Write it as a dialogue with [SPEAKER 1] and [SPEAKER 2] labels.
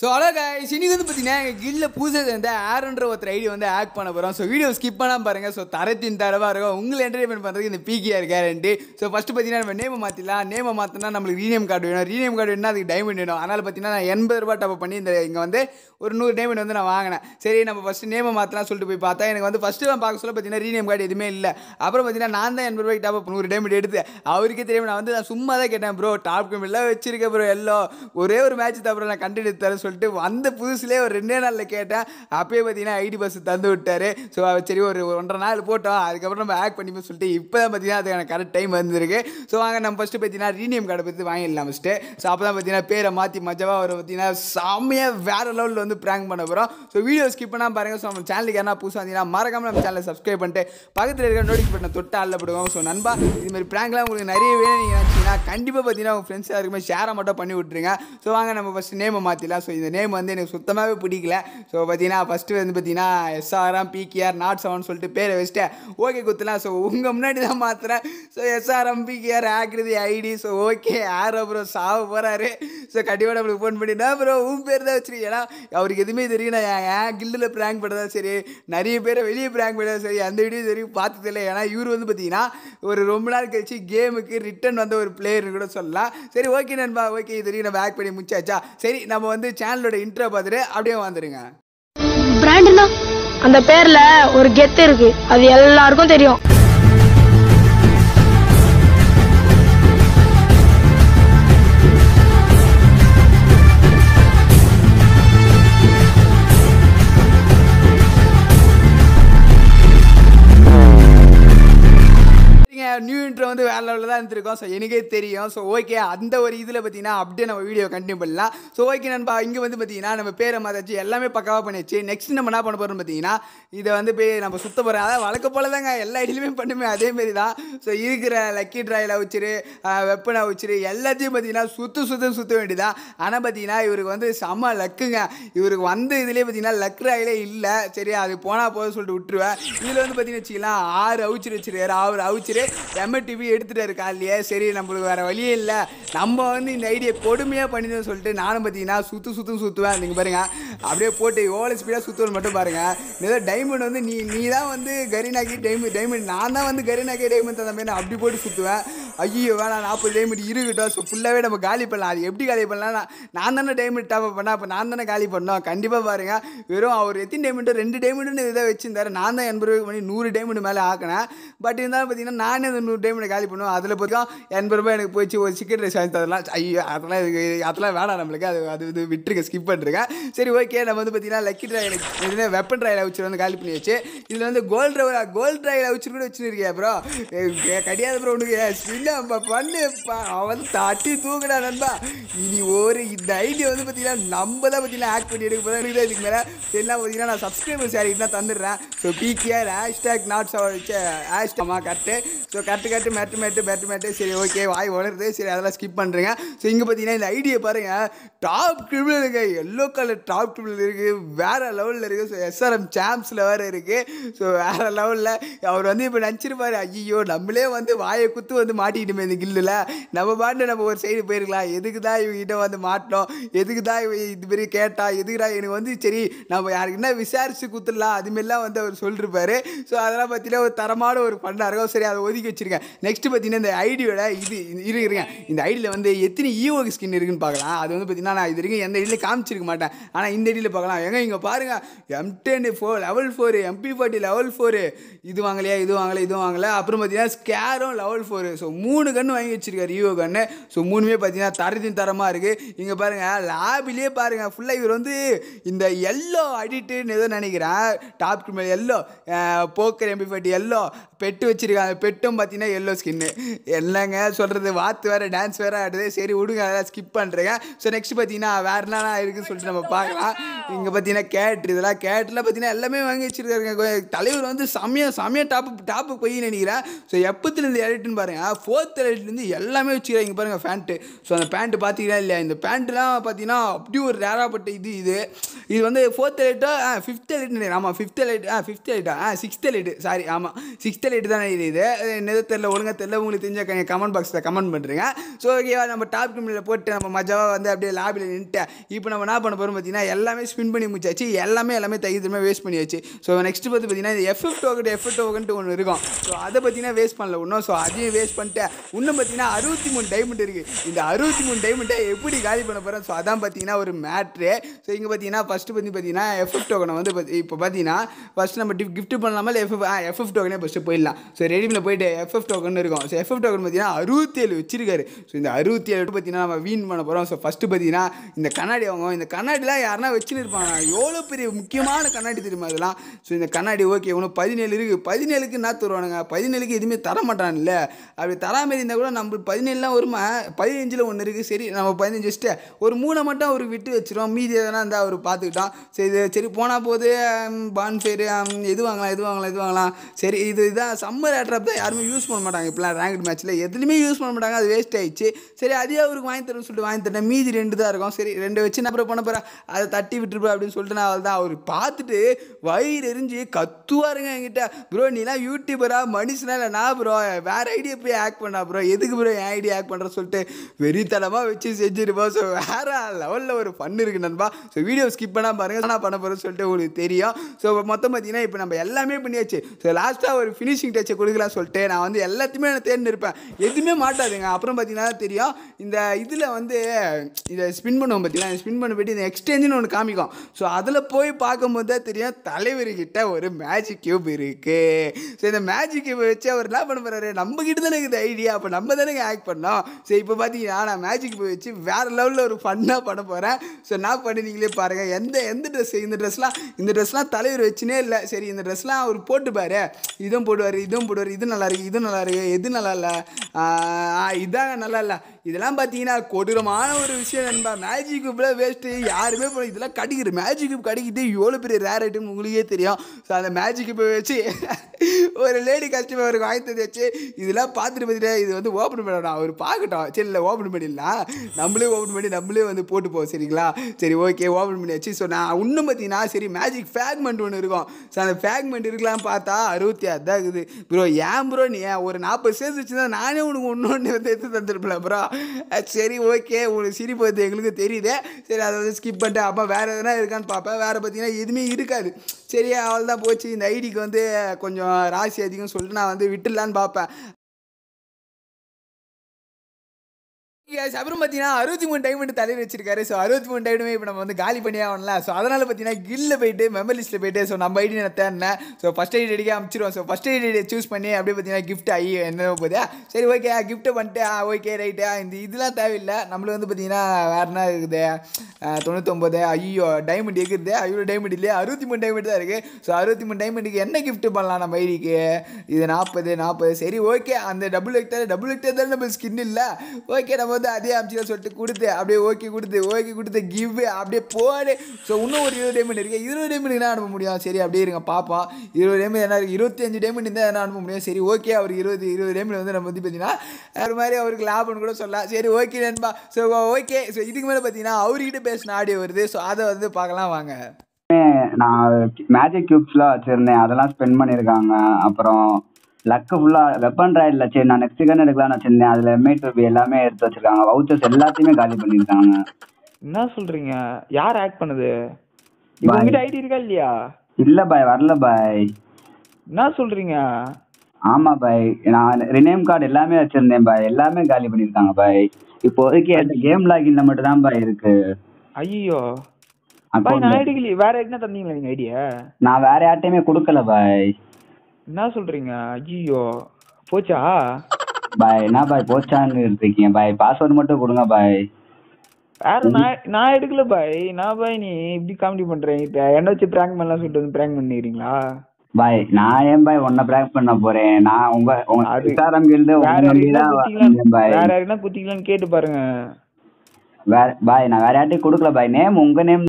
[SPEAKER 1] So hello guys. இன்னைக்கு வந்து பார்த்தீங்கன்னா எங்கள் கில்ல புதுசாக வந்து ஆரன்ற ஒருத்தர் ஐடி வந்து ஆக்ட் பண்ண போகிறோம் ஸோ வீடியோ ஸ்கிப் பண்ணால் பாருங்கள் ஸோ தரத்தின் தரவாக இருக்கும். உங்களை என்டர்டைன்மெண்ட் பண்ணுறதுக்கு இந்த பிகேஆர் கேரண்டி ஸோ ஃபஸ்ட்டு பார்த்தீங்கன்னா நம்ம நேமை மாற்றிலாம் நேமை மாற்றினா நம்மளுக்கு ரீநேம் கார்டு வேணும். ரீநேம் கார்டு வேணும்னா அதுக்கு டைமண்ட் வேணும். அதனால் பார்த்தீங்கன்னா நான் எண்பது ரூபா டப் பண்ணி இந்த இங்கே வந்து ஒரு நூறு டைமண்ட் வந்து நான் வாங்கினேன். சரி நம்ம ஃபஸ்ட்டு நேமை மாற்றலாம் சொல்லிட்டு போய் பார்த்தா எனக்கு வந்து ஃபஸ்ட்டு நான் பார்க்க சொல்ல பார்த்தீங்கன்னா ரீநேம் கார்டு எதுவுமே இல்லை. அப்புறம் பார்த்தீங்கன்னா நான் தான் எண்பது ரூபாய்க்கு டாப் நூறு டைமண்ட் எடுத்து அவருக்கே தெரியும் நான் வந்து நான் சும்மா தான் கேட்டேன் ப்ரோ டாப் எல்லாம் வச்சிருக்கேன் ப்ரோ எல்லாம் ஒரே ஒரு மேட்ச் தப்புறம் நான் கண்டு தரேன் சொல்லிட்டு வந்த புதுசுலேயே ஒரு ரெண்டே நாளில் கேட்டேன். அப்பயே பார்த்தீங்கன்னா ஐடி பஸ் தந்து விட்டார். ஸோ சரி ஒரு ஒன்றரை நாள் போட்டோம். அதுக்கப்புறம் நம்ம ஆக்ட் பண்ணி சொல்லிட்டு இப்போ தான் பார்த்தீங்கன்னா அதுக்கான கரெக்ட் டைம் வந்திருக்கு. ஸோ வாங்க நம்ம ஃபஸ்ட்டு பார்த்தீங்கன்னா ரீனியம் கார்டை பற்றி வாங்கிடலாம் ஃபஸ்ட்டு ஸோ அப்போ தான் பார்த்தீங்கன்னா பேரை மாற்றி மஜாவாக அவரை பார்த்தீங்கன்னா செம்மையாக வேறு லெவலில் வந்து ப்ராங்க் பண்ண போகிறோம் ஸோ வீடியோ ஸ்கிப் பண்ணால் பாருங்கள் ஸோ நம்ம சேனலுக்கு என்ன புதுசாக வந்தீங்கன்னா மறக்காமல் நம்ம சேனலை சப்ஸ்கிரைப் பண்ணிட்டு பக்கத்தில் இருக்கிற நோட்டிஃபிகேஷன் பட்டனை தொட்டு ஆளில் போடுவோம். ஸோ நண்பா இது மாதிரி ப்ராங்க்லாம் உங்களுக்கு நிறைய வேணும் நீங்கள் நினச்சிங்கன்னா கண்டிப்பாக பார்த்தீங்கன்னா உங்கள் ஃப்ரெண்ட்ஸ் யாருக்குமே ஷேரை மட்டும் பண்ணி விட்ருங்க ஸோ வாங்க நம்ம ஃபஸ்ட்டு நேமை மாற்றிடலாம் ஸோ இந்த நேம் வந்து எனக்கு சுத்தமாகவே பிடிக்கல. ஸோ பார்த்தீங்கன்னா ஃபஸ்ட்டு வந்து பார்த்தீங்கன்னா எஸ்ஆர்எம் பிகேஆர் நாட் செவன் சொல்லிட்டு பேரை வச்சுட்டேன். ஓகே குத்துலாம் ஸோ உங்கள் முன்னாடி தான் மாத்துறேன். ஸோ எஸ்ஆர்எம் பிகேஆர் ஆக்கிறது ஐடி ஸோ ஓகே யார் ப்ரோ சாவ போகிறாரு ஸோ கண்டிப்பாக நம்மளுக்கு ஃபோன் பண்ணிட்டா ப்ரோ உன் பேர் தான் வச்சிருக்கேன் ஏன்னா அவருக்கு எதுவுமே தெரியும் நான் என் என் கில்லில் ப்ராங்க் பண்ணுறதா சரி நிறைய பேரை வெளியே ப்ராங்க் பண்ணதா சரி அந்த வீடியோ தெரியும் பார்த்ததில்லை ஏன்னா இவர் வந்து பார்த்தீங்கன்னா ஒரு ரொம்ப நாள் கழிச்சு கேமுக்கு ரிட்டன் வந்த ஒரு பிளேயர்னு கூட சொல்லலாம். சரி ஓகே நண்பா ஓகே இது வரைக்கும் நம்ம ஆக்ட் பண்ணி முடிச்சாச்சா? சரி நம்ம வந்து சேனலோட இன்ட்ரோ பார்த்துட்டு அப்படியே வந்துருங்க.
[SPEAKER 2] பிராண்ட்னா அந்த பேர்ல ஒரு கெத்து இருக்கு. அது எல்லாருக்கும் தெரியும்.
[SPEAKER 1] இன்ட்ரோ வந்து வேறு லெவலில் தான் இருந்திருக்கோம். ஸோ எனக்கே தெரியும். ஸோ ஓகே அந்த ஒரு இதில் பார்த்தீங்கன்னா அப்படியே நம்ம வீடியோ கண்டினியூ பண்ணலாம். ஸோ ஓகே நண்பா இங்கே வந்து பார்த்தீங்கன்னா நம்ம பேரை மாதாச்சு எல்லாமே பக்காவாக பண்ணியாச்சு. நெக்ஸ்ட் நம்ம என்ன பண்ண போகிறோம் பார்த்தீங்கன்னா இதை வந்து போய் நம்ம சுத்த போகிறோம் அதாவது வழக்க போல தாங்க எல்லா ஐடியிலுமே பண்ணுமே அதேமாரி தான் ஸோ இருக்கிற லக்கி ட்ராயில் வச்சுரு வெப்பனை வச்சுரு எல்லாத்தையும் பார்த்தீங்கன்னா சுற்று சுத்தம் சுற்ற வேண்டியதான் ஆனால் பார்த்தீங்கன்னா இவருக்கு வந்து செம்ம லக்குங்க இவருக்கு வந்து இதுலேயே பார்த்தீங்கன்னா லக் ராயிலே இல்லை. சரி அது போனால் போதும் சொல்லிட்டு விட்டுருவேன். இதில் வந்து பார்த்தீங்கன்னா வச்சுக்கலாம் ஆறு அவுச்சர் வச்சிருக்காரு ஆறு அவுச்சரு டிவி எடுத்துகிட்டு இருக்கா இல்லையே சரி நம்மளுக்கு வேறு வழியே இல்லை. நம்ம வந்து இந்த ஐடியை கொடுமையாக பண்ணிதான் சொல்லிட்டு நானும் பார்த்தீங்கன்னா சுற்று சுற்று சுற்றுவேன் நீங்கள் பாருங்கள் அப்படியே போட்டு எவ்வளோ ஸ்பீடாக சுற்றுவது மட்டும் பாருங்கள் ஏதோ டைமண்ட் வந்து நீ நீ தான் வந்து கரீனாக்கி டைமண்ட் டைமண்ட் நான் தான் வந்து கரீனாக்கி டைமண்ட் தந்த மாதிரி நான் அப்படி போட்டு சுற்றுவேன் ஐயோ வேணாம் நாற்பது டைமண்ட் இருக்கட்டும் ஸோ ஃபுல்லாகவே நம்ம காலி பண்ணலாம். அது எப்படி காலி பண்ணலாம்? நான் தானே டைமண்ட் டாப் பண்ணேன். அப்போ நான் தானே காலி பண்ணோம். கண்டிப்பாக பாருங்கள் வெறும் அவர் எத்தனை டைமண்ட் ரெண்டு டைமண்ட்னு இதை வச்சுருந்தாரு. நான் தான் எண்பது ரூபாய்க்கு பண்ணி நூறு டைமண்ட் மேலே ஆக்கினேன். பட் இருந்தாலும் பார்த்தீங்கன்னா நானே அந்த நூறு டைமண்ட் காலி பண்ணுவேன். அதில் பார்த்தோம் எண்பது ரூபாய் எனக்கு போயிடுச்சு ஒரு சிக்கன் ரைஸ் வாங்கி தரலாம். ஐயோ அதெல்லாம் இதுக்கு அதெல்லாம் வேணாம் நம்மளுக்கு. அது அது இது விட்டுருக்க ஸ்கிப் பண்ணிருக்கேன் சரி ஓகே நம்ம வந்து பார்த்தீங்கன்னா லக்கி ட்ரை இதுலேயே வெப்பன் ட்ரையில் வச்சு வந்து காலி பண்ணி வச்சு இதில் வந்து கோல்ட் ட்ரை கோல்ட் ட்ராயில் வச்சு கூட வச்சுருக்கேன் ப்ரோ கிடையாது ப்ரோ உனக்கு. நம்ம பண்ணு. அவன் தட்டி தூக்குடா நண்பா. இனி ஒரு இந்த ஐடியா வந்து பார்த்தீங்கன்னா நம்ம தான் பார்த்தீங்கன்னா ஆக்ட் பண்ணி எடுக்க போதும் இதுக்கு மேலே எல்லாம் பார்த்தீங்கன்னா நான் சப்ஸ்கிரைபர் யாருக்கு தான் தந்துடுறேன். ஸோ பிகேஆர் ஹேஷ்டேக் நாட் ஹேஷ்டாமா கரெக்டு. ஸோ கரெக்டு கரெக்டு மேட்டு மேட்டு மேட்டு மேட்டு. சரி ஓகே வாய் வளருது. சரி அதெல்லாம் ஸ்கிப் பண்ணுறேங்க ஸோ இங்கே பார்த்தீங்கன்னா இந்த ஐடியா பாருங்கள் டாப் ட்ரிபிள் இருக்குது எல்லோ கலர் டாப் ட்ரிபிள் இருக்குது வேறு லெவலில் இருக்குது ஸோ எஸ்ஆர்எம் சாம்ஸில் வேறு இருக்குது ஸோ வேறு லெவலில் அவர் வந்து இப்போ நினச்சிருப்பாரு. ஐயோ நம்மளே வந்து வாயை குத்து வந்து மாட்டி மாட்டிக்கிட்டுமே இந்த கில்லில் நம்ம பாட்டு நம்ம ஒரு சைடு போயிருக்கலாம். எதுக்கு தான் இவங்ககிட்ட வந்து மாட்டோம் எதுக்கு தான் இவ இது மாரி கேட்டா? எதுக்குடா எனக்கு வந்து சரி நம்ம யாருக்கு என்ன விசாரிச்சு குத்துடலாம்? அதுமாரிலாம் வந்து அவர் சொல்லிருப்பாரு. ஸோ அதெல்லாம் பார்த்தீங்கன்னா ஒரு தரமான ஒரு பண்ணாக இருக்கும் சரி அதை ஒதுக்கி வச்சிருக்கேன் நெக்ஸ்ட் பார்த்தீங்கன்னா இந்த ஐடியோட இது இது இருங்க. இந்த ஐடியில் வந்து எத்தனை ஈவோக்கு ஸ்கின் இருக்குன்னு பார்க்கலாம். அது வந்து பார்த்தீங்கன்னா நான் இது வரைக்கும் எந்த ஐடியில் காமிச்சிருக்க மாட்டேன். ஆனால் இந்த ஐடியில் பார்க்கலாம். எங்க இங்கே பாருங்க. M ten four level four MP forty level four இது வாங்கலையா? இது வாங்கலை இது வாங்கலை. அப்புறம் பார்த்தீங்கன்னா ஸ்கேரும் லெவல் ஃபோரு ஸோ மூணு கன்று வாங்கி வச்சிருக்காரு ஈவோ கன்று ஸோ மூணுமே பார்த்தீங்கன்னா தரத்தின் தரமாக இருக்குது இங்கே பாருங்கள் லாபிலே பாருங்கள் ஃபுல்லாக இவர் வந்து இந்த எல்லோ அடிட்டுன்னு ஏதோ நினைக்கிறேன் டாப் மேலே yellow poker MP forty yellow bet வச்சிருக்காங்க. பெட்டும் பார்த்தீங்கன்னா எல்லோ ஸ்கின்னு என்னங்க சொல்கிறது வாத்து வேறு டான்ஸ் வேறு ஆடுது. சரி விடுங்க அதெல்லாம் ஸ்கிப் பண்ணுறேங்க ஸோ நெக்ஸ்ட் பார்த்தீங்கன்னா வேறு என்னென்ன இருக்குதுன்னு சொல்லிட்டு நம்ம பார்க்கலாம். இங்கே பார்த்தீங்கன்னா கேட்ரு இதெல்லாம் கேட்டில் பார்த்தீங்கன்னா எல்லாமே வாங்கி வச்சிருக்காருங்க. தலைவர் வந்து செம்மையாக செம்மையாக டாப்பு டாப்பு போய் நினைக்கிறேன். ஸோ எப்பத்துலேருந்து எடிட்டுன்னு பாருங்கள் ஃபோர் ஃபோர்த் எலைட்லேருந்து எல்லாமே வச்சுக்கிறாங்க பாருங்கள் பேண்ட்டு ஸோ அந்த பேண்ட்டு பார்த்தீங்கன்னா இல்லையா? இந்த பேண்ட்டுலாம் பார்த்தீங்கன்னா அப்படி ஒரு ரேராப்பட்ட இது இது. இது வந்து ஃபோர்த் லைட்டா ஆ ஃபிஃப்த் எலைட் ஆமாம் ஃபிஃப்த் லைட் ஆ ஃபிஃப்த் லைட்டா ஆ சிக்ஸ்த் லைட்டு சாரி ஆமாம் சிக்ஸ்த் லைட்டு தானே இது இது. என்னது தெரில ஒழுங்காக தெரில உங்களுக்கு தெரிஞ்ச கமெண்ட் பாக்ஸில் கமெண்ட் பண்ணுறேங்க ஸோ ஓகேவா நம்ம டாப் கம்பெனியில் போட்டு நம்ம மஜாவாக வந்து அப்படியே லாபியில் நின்ட்டேன் இப்போ நம்ம என்ன பண்ண போகிறோம் பார்த்தீங்கன்னா எல்லாமே ஸ்பின் பண்ணி முடிச்சாச்சு. எல்லாமே எல்லாமே தைரியமாக வேஸ்ட் பண்ணியாச்சு. ஸோ நெக்ஸ்ட் பார்த்து பார்த்தீங்கன்னா இந்த எஃப்எஃப் டோக்கன் எஃப்எஃப் டோக்கன்ட்டு ஒன்று இருக்கும். ஸோ அதை பார்த்தீங்கன்னா வேஸ்ட் பண்ணல ஒன்றும் ஸோ அதையும் வேஸ்ட் பண்ணிட்டு இன்னும் பார்த்தீங்கன்னா அறுபத்தி மூணு டைமண்ட் இருக்குது இந்த அறுபத்தி மூணு டைமண்ட்டை எப்படி காலி பண்ண போகிறோம் ஸோ அதான் பார்த்தீங்கன்னா ஒரு மேட்ரு ஸோ இங்கே பார்த்தீங்கன்னா ஃபஸ்ட்டு வந்து பார்த்தீங்கன்னா எஃப்எஃப் டோக்கனை வந்து இப்போ பார்த்தீங்கன்னா ஃபஸ்ட் நம்ம கிஃப்ட் பண்ணலாமா இல்லை எஃப்எஃப் ஆ எஃப்எஃப் டோக்கனே ஃபஸ்ட்டு போயிடலாம். ஸோ ரெடிமில் போயிட்டு எஃப்எஃப் டோக்கன் இருக்கும். ஸோ எஃப்எஃப் டோக்கன் பார்த்தீங்கன்னா அறுபத்தேழு வச்சிருக்காரு. ஸோ இந்த அறுபத்தி ஏழு பார்த்தீங்கன்னா நம்ம வீண் பண்ண போகிறோம் ஸோ ஃபஸ்ட்டு பார்த்தீங்கன்னா இந்த கண்ணாடி அவங்க இந்த கண்ணாடிலாம் யாருன்னா வச்சுன்னு இருப்பாங்க எவ்வளோ பெரிய முக்கியமான கண்ணாடி தெரியுமா அதெல்லாம் ஸோ இந்த கண்ணாடி ஓகே இன்னும் பதினேழு இருக்குது பதினேழுக்கு என்ன தருவானுங்க? பதினேழுக்கு எதுவுமே தர மாட்டான்ல அப்படி தராமல் இருந்தால் கூட நம்ம பதினேழுலாம் வருமா? பதினஞ்சில் ஒன்று இருக்குது சரி நம்ம பதினஞ்சு வச்சுட்டு ஒரு மூணை மட்டும் அவருக்கு விட்டு வச்சிருவோம் மீதி எதனா இருந்தால் அவர் பார்த்துக்கிட்டோம் சரி இது சரி போனால் போது பான்ஃபேர் எது வாங்கலாம் எது வாங்கலாம் எது வாங்கலாம். சரி இது இதுதான் சம்மர் ஏட்ராப் தான் யாருமே யூஸ் பண்ண மாட்டாங்க. இப்போலாம் ரேங்க் மேட்ச்சில் எதுலையுமே யூஸ் பண்ண மாட்டாங்க. அது வேஸ்ட் ஆயிடுச்சு. சரி அதே அவருக்கு வாங்கி தரேன்னு சொல்லிட்டு வாங்கி தரேன். மீதி ரெண்டு தான் இருக்கும். சரி ரெண்டு வச்சு நான் அப்புறம் பண்ண போகிறேன் அதை தட்டி விட்டுருப்பா அப்படின்னு சொல்லிட்டு நான் அவள் தான் அவர் பார்த்துட்டு வயிறு எரிஞ்சு கத்துவாருங்க என்கிட்ட. ப்ரோ நீலாம் யூடியூபரா மனுஷனா இல்லை நான் ப்ரோ வேற ஐடியா போய் ஆக்ட் பண்ணா ப்ரோ எதுக்கு ப்ரோ என் ஐடியா ஆக்ட் பண்ணுற சொல்லிட்டு வெறித்தனமாக வச்சு செஞ்சிருப்போம் ஸோ வேற லெவலில் ஒரு ஃபன் இருக்கு நண்பா. ஸோ வீடியோ ஸ்கிப் பண்ணால் பாருங்க நான் பண்ண போகிறேன்னு சொல்லிட்டு உங்களுக்கு தெரியும். ஸோ மொத்தம் பார்த்தீங்கன்னா இப்போ நம்ம எல்லாமே பண்ணியாச்சு. ஸோ லாஸ்ட்டாக ஒரு ஃபினிஷிங் டச்சை கொடுக்கலாம் சொல்லிட்டு நான் வந்து எல்லாத்தையுமே நான் தேர்ந்தெடுப்பேன். எதுவுமே மாட்டாதுங்க. அப்புறம் பார்த்தீங்கன்னா தெரியும் இந்த இதில் வந்து இதை ஸ்பின் பண்ணுவோம் பார்த்தீங்கன்னா ஸ்பின் பண்ண போயிட்டு இந்த எக்ஸ்டேஞ்சுன்னு ஒன்று காமிக்கும். ஸோ அதில் போய் பார்க்கும்போது தான் தெரியும் தலைவர்கிட்ட ஒரு மேஜிக் கியூப் இருக்குது ஸோ இந்த மேஜிக் கியூப் வச்சு அவர் என்ன பண்ண போகிறாரு நம்ம தானே இருக்குது ஐடியா அப்போ நம்ம தானே ஆக்ட் பண்ணோம். சரி இப்போ பார்த்தீங்கன்னா நான் மேஜிக் போய் வச்சு வேற லெவலில் ஒரு ஃபன்னாக பண்ண போகிறேன் ஸோ நான் பண்ணி நீங்களே பாருங்கள் எந்த எந்த ட்ரெஸ் இந்த ட்ரெஸ்லாம் இந்த ட்ரெஸ்லாம் தலைவர் வச்சுனே இல்லை. சரி இந்த ட்ரெஸ்லாம் அவர் போட்டுப்பார் இதுவும் போடுவார் இதுவும் போடுவார். இது நல்லா இருக்கு இது நல்லா இருக்கு எது நல்லா இல்லை? இதாங்க நல்லா இல்லை. இதெல்லாம் பார்த்தீங்கன்னா கொடூரமான ஒரு விஷயம் நண்பா. மேஜிக் குப்பில் வேஸ்ட்டு யாருமே போல இதெல்லாம் கடிக்கிற மேஜிக் குப் கிடைக்குது. எவ்வளோ பெரிய ரேர் ஐட்டம் உங்களுக்கே தெரியும். ஸோ அந்த மேஜிக் குப்பை வச்சு ஒரு லேடி கஸ்டமர் அவருக்கு வாங்கி வச்சு இதெல்லாம் பார்த்துட்டு பார்த்துட்டு இது வந்து ஓப்பன் பண்ணணும் அவர் பார்க்கட்டும். சரி இல்லை ஓப்பன் பண்ணிடலாம். நம்மளே ஓப்பன் பண்ணி நம்மளே வந்து போட்டு போவோம். சரிங்களா? சரி ஓகே ஓப்பன் பண்ணி வச்சு. ஸோ நான் இன்னும் பார்த்தீங்கன்னா சரி மேஜிக் ஃபேக்மெண்ட் ஒன்று இருக்கும். ஸோ அந்த ஃபேக்மெண்ட் இருக்கலாம் பார்த்தா அறுபத்தி ஆறு தான் இருக்குது. ப்ரோ ஏன் ப்ரோ நீ ஒரு நாற்பது சேர்த்து வச்சுருந்தா நானே உனக்கு ஒன்று ஒன்று வந்து எடுத்து தந்துருப்பேன் ப்ரோ சரி ஓகே. உங்களுக்கு சிரிப்பு வந்து எங்களுக்கு தெரியுது. சரி அதை வந்து ஸ்கிப் பண்ணிட்டு அப்போ வேறு எதனா இருக்கான்னு பார்ப்பேன். வேறு பார்த்தீங்கன்னா எதுவுமே இருக்காது. சரி அவள் தான் போச்சு. இந்த ஐடிக்கு வந்து கொஞ்சம் ராசி அதிகம் சொல்லிட்டு நான் வந்து விட்டுடலான்னு பார்ப்பேன். அப்புறம் பார்த்தீங்கன்னா அறுபத்தி மூணு டைம் தலையில் வச்சிருக்காரு. ஸோ அறுபத்தி மூணு டைமுமே இப்போ நம்ம வந்து காலி பண்ணி ஆகணும்ல. ஸோ அதனால் பார்த்தீங்கன்னா கில்ல போயிட்டு மெமரி லிஸ்ட்டில் போயிட்டு ஸோ நம்ம ஐடி நான் தேடினேன் ஸோ ஃபஸ்ட் ஐடி அடிக்க அமைச்சிருவோம் ஸோ ஃபஸ்ட் ஐடி சூஸ் பண்ணி அப்படியே பார்த்தீங்கன்னா கிஃப்ட் ஆகி என்ன போதே சரி ஓகே கிஃப்ட்டை பண்ணிட்டு ஆ ஓகே ரைட்டு இந்த இதெல்லாம் தேவையில்லை. நம்மளுக்கு வந்து பார்த்தீங்கன்னா வேறு என்ன இருக்குது? தொண்ணூத்தொம்பது ஐயோ டைமண்ட் இருக்குது ஐயோ டைமண்ட் இல்லையா. அறுபத்தி மூணு டைமண்ட் தான் இருக்குது ஸோ அறுபத்தி மூணு டைமண்டுக்கு என்ன கிஃப்ட் பண்ணலாம் நம்ம ஐடிக்கு இது நாற்பது நாற்பது சரி ஓகே அந்த டபுள் ஹெக்டர் டபுள் ஹெக்டர் தான் நம்ம ஸ்கின் இல்லை. ஓகே நம்ம வந்து அதே அமிச்சிக்கலாம் சொல்லிட்டு கொடுத்து அப்படியே ஓகே கொடுத்து ஓகே கொடுத்து கிவ் அப்படியே போடு. ஸோ இன்னும் ஒரு இருபது டைமண்ட் இருக்குது இருபது டைமண்ட் என்ன அனுப்ப முடியும்? சரி அப்படியே இருங்க பார்ப்போம் இருபது டைமண்ட் என்ன இருக்குது இருபத்தஞ்சு டைமண்ட் இருந்தால் என்ன அனுப்ப முடியும்? சரி ஓகே அவர் இருபது இருபது டைமண்ட் வந்து நம்ம வந்து பார்த்தீங்கன்னா ஒரு மாதிரி அவருக்கு லாபம்னு கூட சொல்லலாம். சரி ஓகே நண்பா. ஸோ ஓகே ஸோ இதுக்கு மேலே பார்த்தீங்கன்னா அவர்கிட்ட பேசின ஆடியோ வருது. ஸோ அதை வந்து பார்க்கலாம் வாங்க.
[SPEAKER 3] நான் மேஜிக் கியூப்ஸ்லாம் வச்சிருந்தேன். அதெல்லாம் ஸ்பெண்ட் பண்ணியிருக்காங்க. அப்புறம் லக்கு ஃபுல்லாக வெப்பன் ராய்டில் சரி நான் நெக்ஸ்ட் கன் எடுக்கலாம்னு வச்சிருந்தேன். அதில் எம்ஏ டூபி எல்லாமே எடுத்து வச்சிருக்காங்க. வவுச்சர்ஸ் எல்லாத்தையுமே காலி பண்ணியிருக்காங்க.
[SPEAKER 4] என்ன சொல்றீங்க? யார் ஆக்ட் பண்ணுது? உங்ககிட்ட ஐடி இருக்கா இல்லையா?
[SPEAKER 3] இல்லை பாய் வரல பாய்.
[SPEAKER 4] என்ன சொல்றீங்க?
[SPEAKER 3] ஆமாம் பாய் நான் ரினேம் கார்டு எல்லாமே வச்சிருந்தேன் பாய். எல்லாமே காலி பண்ணியிருக்காங்க பாய். இப்போதைக்கு என்கிட்ட கேம் லாகின்ல மட்டும் தான் பாய் இருக்கு.
[SPEAKER 4] ஐயோ பாய் நான் ஐடிக்கு வேற என்ன தந்தீங்களா நீங்க ஐடிய
[SPEAKER 3] நான் வேற யார்ட்டையுமே கொடுக்கல பாய்.
[SPEAKER 4] என்ன சொல்றீங்க ஐயோ போச்சா?
[SPEAKER 3] பாய் என்ன பாய் போச்சான்னு இருக்கீங்க பாய். பாஸ்வேர்டு மட்டும் கொடுங்க பாய்.
[SPEAKER 4] வேற நான் நான் எடுக்கல பாய். நான் பாய் நீ இப்படி காமெடி பண்றேன் என்ன வச்சு பிராங்க் பண்ணலாம் சொல்லிட்டு வந்து பிராங்க் பண்ணிக்கிறீங்களா
[SPEAKER 3] பாய் நான் ஏன் பாய் உன்னை பிராங்க் பண்ண போறேன்? நான் உங்க உங்க விசாரம் கில்டு
[SPEAKER 4] வேற யாருக்குன்னா குத்திக்கலாம்னு கேட்டு பாருங்க.
[SPEAKER 3] வேற பாய் நான் வேற யார்ட்டையும் கொடுக்கல பாய். நேம் உங்க நேம்